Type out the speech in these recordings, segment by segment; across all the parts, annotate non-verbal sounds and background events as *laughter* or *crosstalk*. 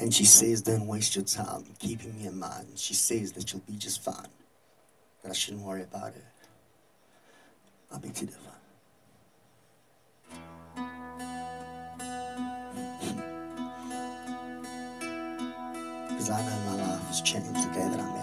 And she says, don't waste your time keeping me in mind. She says that you'll be just fine. That I shouldn't worry about it. I'll be too different. Because *laughs* I know my life has changed the day that I met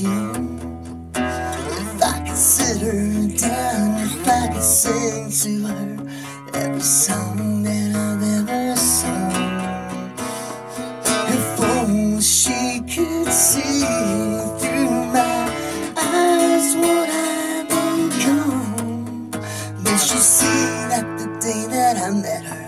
young. If I could sit her down, if I could sing to her every song that I've ever sung. If only she could see through my eyes what I've become. Then she'd see that the day that I met her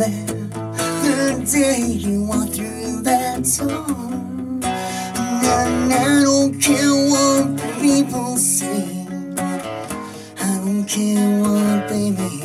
me the day you walk through that door. And I don't care what people say. I don't care what they may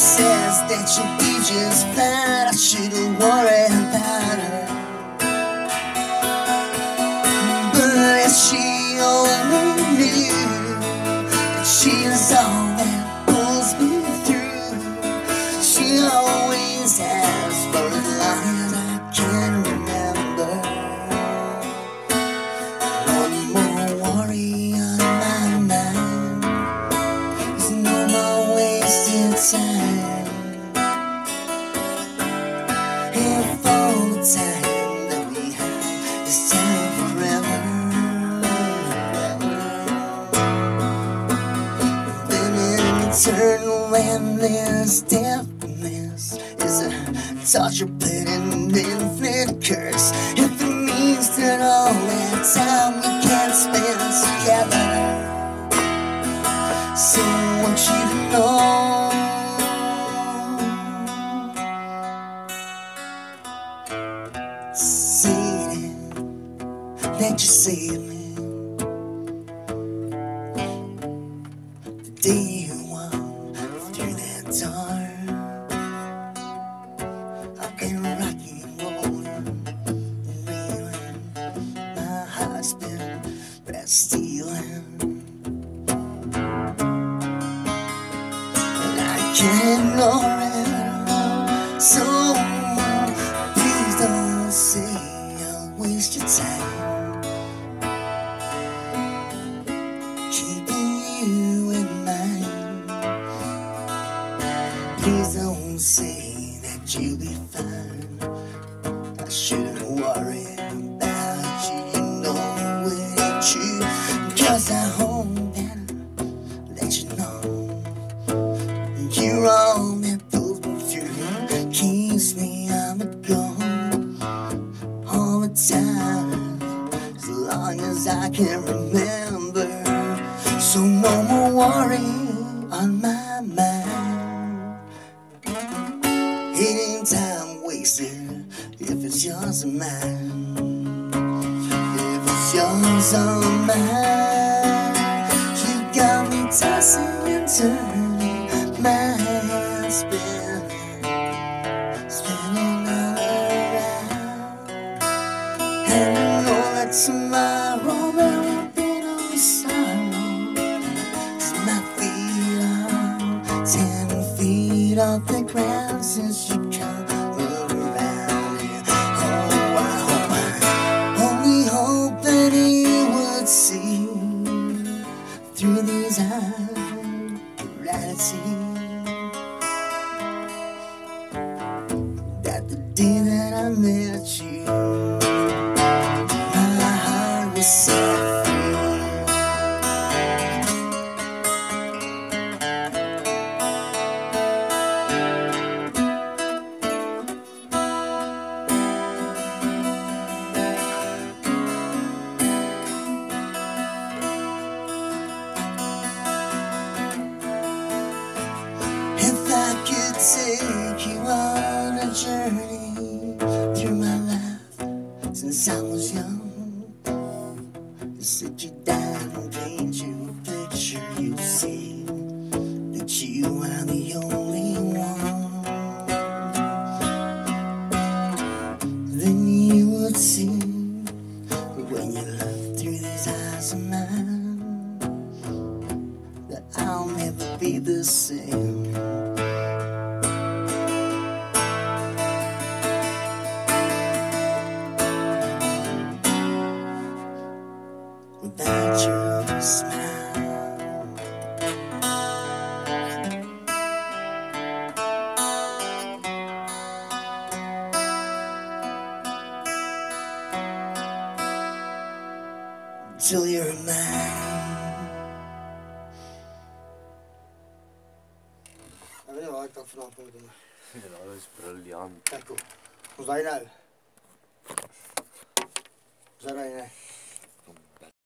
says that she'll be just fine. I shouldn't worry about her. But if she only knew that she is all in eternal endless deafness is a torture pit and infinite curse. If it means that all that time we can't spend together, so I want you to know. Say that you saved me I ignore it. So please don't say I'll waste your time. Keeping you in mind. Please don't say that you'll be fine. I shouldn't worry worry on my mind. Ain't time wasted if it's yours or mine. If it's yours or mine, you got me tossing and turning, my head off the ground since you come around. And oh, I hope I only hope that he would see through these eyes reality. That the day that I met you, my heart was on a till you're mine. Jag vet inte vad jag har för något på det. Ja, dat is briljant. Kijk op. Hoe sta je nou? Hoe sta je nou?